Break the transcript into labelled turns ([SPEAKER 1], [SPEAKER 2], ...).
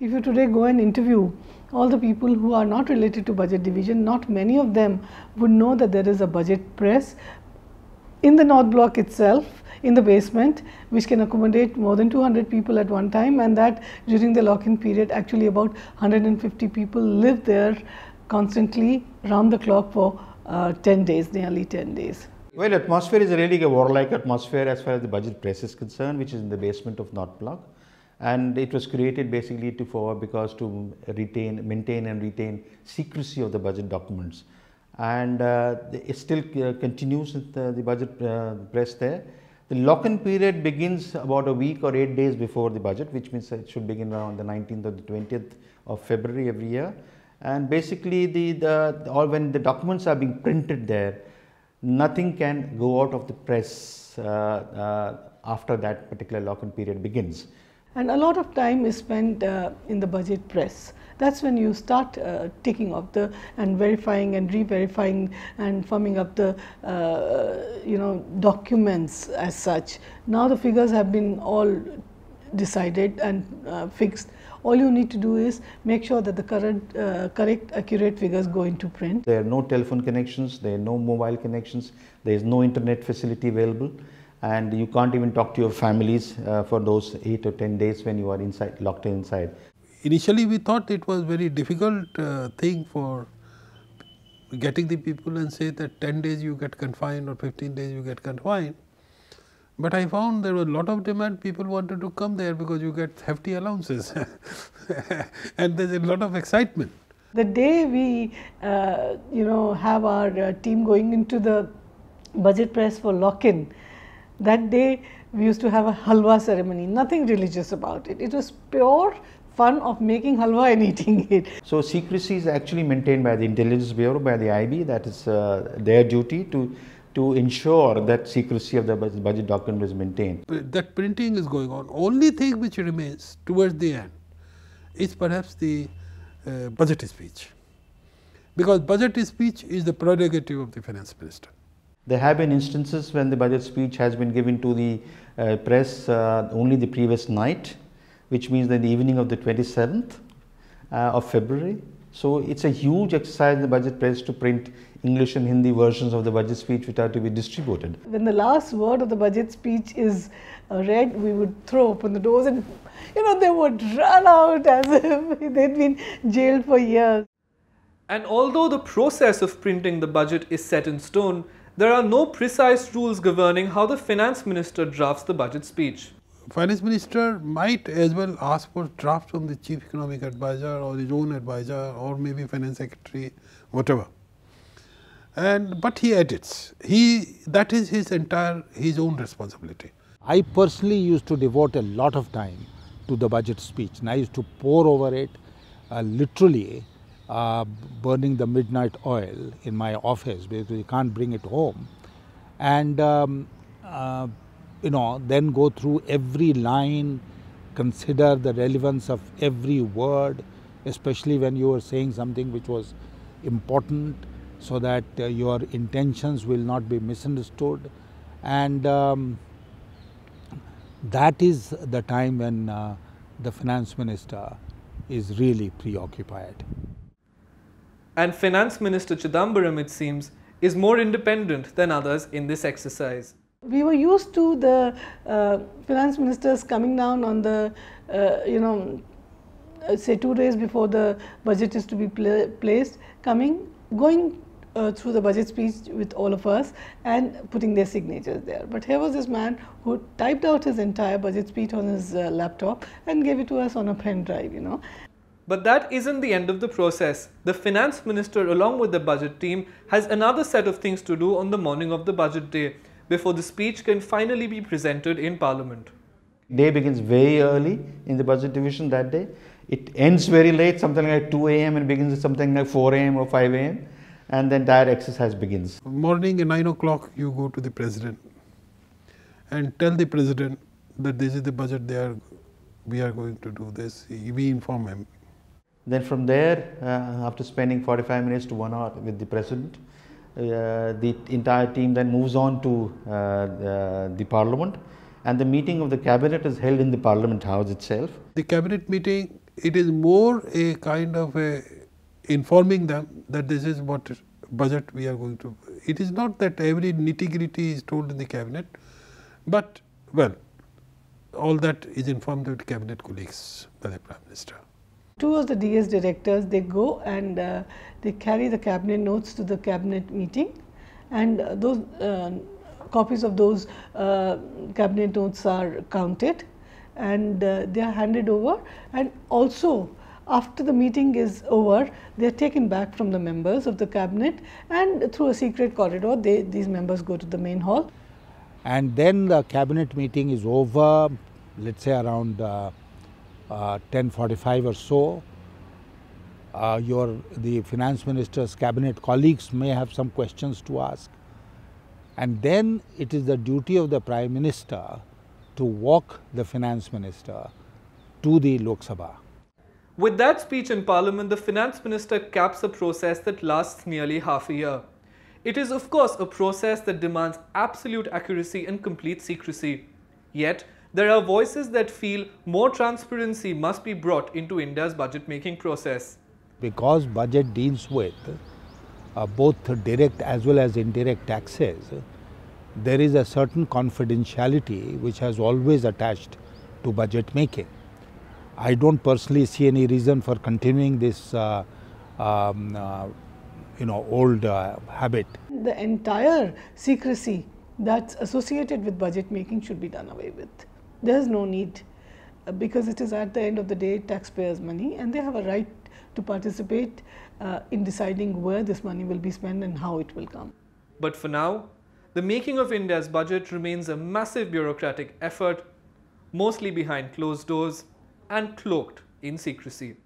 [SPEAKER 1] If you today go and interview all the people who are not related to budget division, not many of them would know that there is a budget press in the North Block itself in the basement which can accommodate more than 200 people at one time and that during the lock-in period actually about 150 people live there constantly round the clock for uh, 10 days, nearly 10 days.
[SPEAKER 2] Well, atmosphere is really a warlike atmosphere as far as the budget press is concerned, which is in the basement of North Block. And it was created basically to for because to retain, maintain and retain secrecy of the budget documents. And uh, it still uh, continues the, the budget uh, press there. The lock-in period begins about a week or eight days before the budget, which means it should begin around the 19th or the 20th of February every year. And basically, the, the all when the documents are being printed there, nothing can go out of the press uh, uh, after that particular lock-in period begins.
[SPEAKER 1] And a lot of time is spent uh, in the budget press. That's when you start uh, taking off the and verifying and re-verifying and firming up the uh, you know documents as such. Now the figures have been all decided and uh, fixed. All you need to do is make sure that the current, uh, correct, accurate figures go into print.
[SPEAKER 2] There are no telephone connections, there are no mobile connections, there is no internet facility available and you can't even talk to your families uh, for those 8 or 10 days when you are inside locked inside.
[SPEAKER 3] Initially we thought it was very difficult uh, thing for getting the people and say that 10 days you get confined or 15 days you get confined. But I found there was a lot of demand people wanted to come there because you get hefty allowances and there is a lot of excitement.
[SPEAKER 1] The day we uh, you know have our uh, team going into the budget press for lock-in, that day we used to have a halwa ceremony, nothing religious about it. It was pure fun of making halwa and eating it.
[SPEAKER 2] So secrecy is actually maintained by the intelligence bureau, by the IB, that is uh, their duty to to ensure that secrecy of the budget document is maintained.
[SPEAKER 3] That printing is going on. Only thing which remains towards the end is perhaps the uh, budget speech, because budget speech is the prerogative of the finance minister.
[SPEAKER 2] There have been instances when the budget speech has been given to the uh, press uh, only the previous night, which means that the evening of the 27th uh, of February. So, it is a huge exercise in the budget press to print English and Hindi versions of the budget speech which are to be distributed.
[SPEAKER 1] When the last word of the budget speech is uh, read, we would throw open the doors and you know they would run out as if they'd been jailed for years.
[SPEAKER 4] And although the process of printing the budget is set in stone, there are no precise rules governing how the finance minister drafts the budget speech.
[SPEAKER 3] Finance minister might as well ask for draft from the chief economic advisor or his own advisor or maybe finance secretary, whatever. And but he edits. He that is his entire his own responsibility.
[SPEAKER 5] I personally used to devote a lot of time to the budget speech and I used to pore over it uh, literally uh, burning the midnight oil in my office because you can't bring it home and um, uh, you know then go through every line consider the relevance of every word especially when you are saying something which was important so that uh, your intentions will not be misunderstood and um, that is the time when uh, the finance minister is really preoccupied.
[SPEAKER 4] And Finance Minister Chidambaram, it seems, is more independent than others in this exercise.
[SPEAKER 1] We were used to the uh, finance ministers coming down on the, uh, you know, uh, say two days before the budget is to be pla placed, coming, going uh, through the budget speech with all of us and putting their signatures there. But here was this man who typed out his entire budget speech on his uh, laptop and gave it to us on a pen drive, you know.
[SPEAKER 4] But that isn't the end of the process. The finance minister along with the budget team has another set of things to do on the morning of the budget day before the speech can finally be presented in parliament.
[SPEAKER 2] Day begins very early in the budget division that day. It ends very late, something like 2 a.m. and begins at something like 4 a.m. or 5 a.m. and the entire exercise begins.
[SPEAKER 3] Morning at 9 o'clock you go to the president and tell the president that this is the budget they are we are going to do this. We inform him.
[SPEAKER 2] Then from there, uh, after spending 45 minutes to one hour with the president, uh, the entire team then moves on to uh, the, the, parliament and the meeting of the cabinet is held in the parliament house itself.
[SPEAKER 3] The cabinet meeting it is more a kind of a informing them that this is what budget we are going to. It is not that every nitty gritty is told in the cabinet, but well, all that is informed to cabinet colleagues by the prime minister.
[SPEAKER 1] Two of the DS directors, they go and uh, they carry the cabinet notes to the cabinet meeting and uh, those uh, copies of those uh, cabinet notes are counted and they are handed over and also after the meeting is over they are taken back from the members of the cabinet and through a secret corridor they, these members go to the main hall.
[SPEAKER 5] And then the cabinet meeting is over, let us say around uh, uh, 10.45 or so. Uh, your the finance minister's cabinet colleagues may have some questions to ask and then it is the duty of the prime minister to walk the finance minister to the Lok Sabha.
[SPEAKER 4] With that speech in parliament, the finance minister caps a process that lasts nearly half a year. It is of course a process that demands absolute accuracy and complete secrecy. Yet, there are voices that feel more transparency must be brought into India's budget making process.
[SPEAKER 5] Because budget deals with uh, both direct as well as indirect taxes, there is a certain confidentiality which has always attached to budget making. I don't personally see any reason for continuing this uh, um, uh, you know old uh, habit.
[SPEAKER 1] The entire secrecy that's associated with budget making should be done away with. There is no need uh, because it is at the end of the day taxpayers' money and they have a right to participate uh, in deciding where this money will be spent and how it will come.
[SPEAKER 4] But for now, the making of India's budget remains a massive bureaucratic effort, mostly behind closed doors and cloaked in secrecy.